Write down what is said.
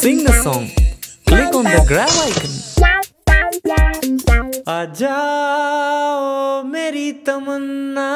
sing the song, click on the grab icon. आ जाओ मेरी तमन्ना